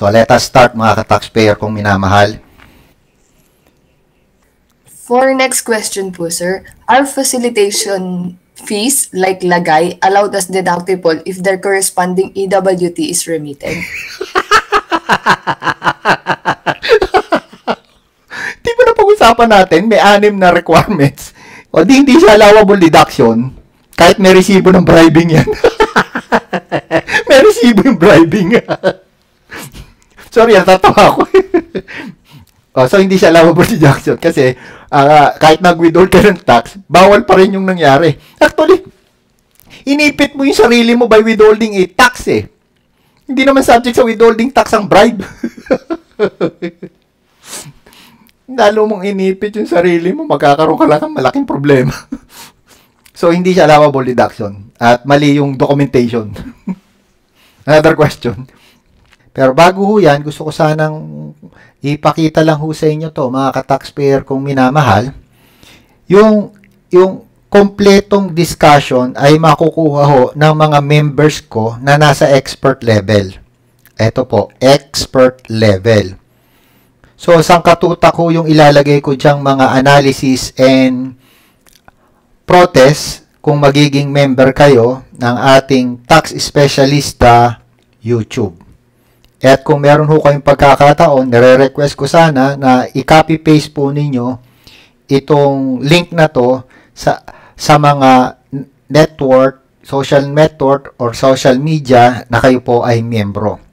So let us start mga ka-taxpayer kung minamahal. For next question po, sir, are facilitation fees like lagay allowed as deductible if their corresponding EWT is remitted? Di ba na pag-usapan natin, may anim na requirements. O di hindi siya allowable deduction kahit may resibo ng bribing yan. may resibo yung bribing. Sorry, natatawa ako. oh, so, hindi siya allowable deduction kasi uh, kahit nag-withhold ka ng tax, bawal pa rin yung nangyari. Actually, inipit mo yung sarili mo by withholding a tax eh. Hindi naman subject sa withholding tax ang bribe. Lalo mong inipit yung sarili mo, magkakaroon ka lang ng malaking problema. so, hindi siya allowable deduction. At mali yung documentation. Another question. Pero bago ho yan, gusto ko sanang ipakita lang ho sa inyo to, mga ka-taxpayer kung minamahal. Yung, yung kompletong discussion ay makukuha ho ng mga members ko na nasa expert level. Ito po, expert level. So, sangkatutak ko yung ilalagay ko diyang mga analysis and protest kung magiging member kayo ng ating tax specialista YouTube. At kung meron ho kayong pagkakataon, nire-request ko sana na i-copy-paste po ninyo itong link na to sa, sa mga network, social network, or social media na kayo po ay miyembro.